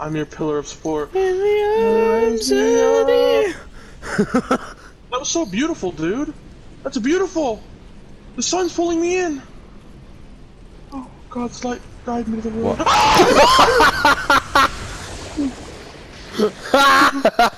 I'm your pillar of support. In the arms of. That was so beautiful, dude. That's beautiful. The sun's pulling me in. Oh, God's light guide me to the world.